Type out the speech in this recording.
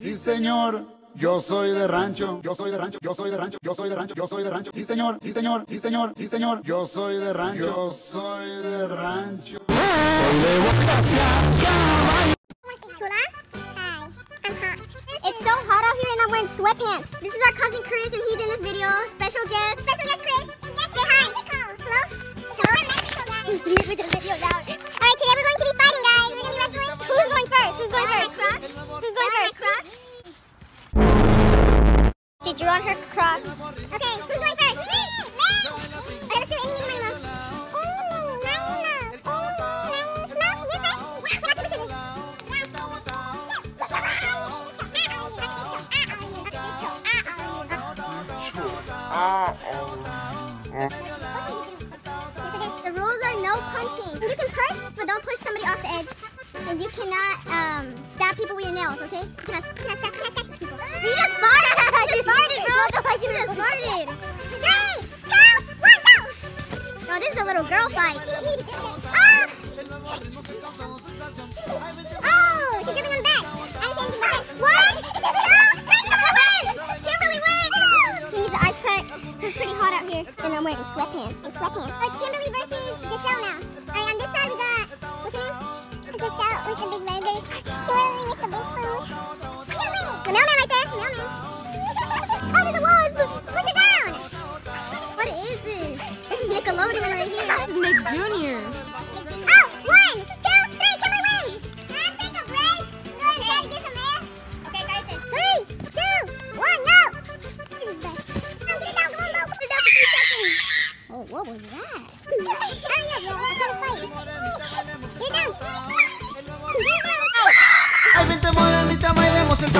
Sí, señor. Yo soy de rancho, yo soy de rancho, yo soy de rancho, yo soy de rancho, yo soy de rancho. Sí, señor, sí, señor, sí, señor, sí, señor. Yo soy de rancho, yo soy de rancho. Chula? Hi. I'm hot. It's so hot out here and I'm wearing sweatpants. This is our cousin Chris and he's in this video. Special guest. Special guest Chris. Say hi. Hello. Hello. we The rules are no punching. You can push, but don't push somebody off the edge. And you cannot um, stab people with your nails, okay? You cannot, you cannot stab, you cannot stab people. You just farted! You just farted, bro! I just farted. Three, two, one, go! No, this is a little girl fight. Pretty hot out here. And I'm wearing sweatpants. I'm sweatpants. So it's Kimberly versus Giselle now. Alright, on this side we got, what's her name? Giselle with the big burgers. Kimberly with the big food. Kimberly! The mailman right there. Mailman. oh, there's a wall. Push it down. What is this? This is Nickelodeon right here. Nick Jr. what was that? Vente morenita, bailemos el